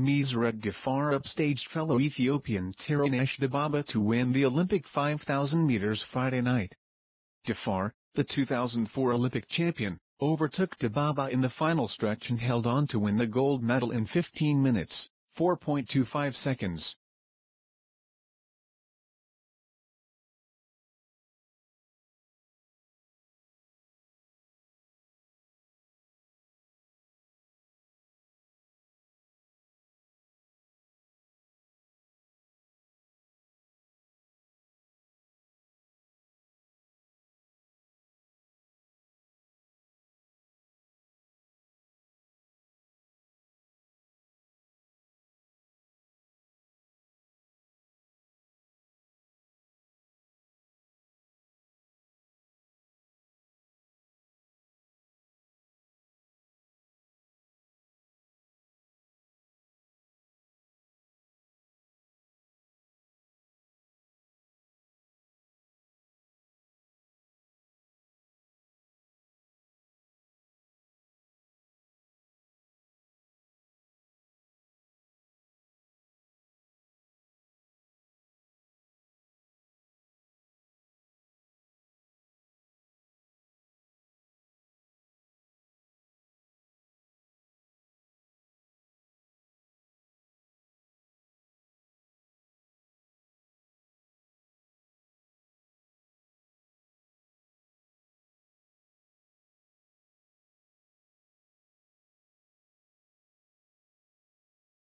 Meseret Defar upstaged fellow Ethiopian Tirunesh Dibaba to win the Olympic 5,000 meters Friday night. Defar, the 2004 Olympic champion, overtook Dibaba in the final stretch and held on to win the gold medal in 15 minutes, 4.25 seconds.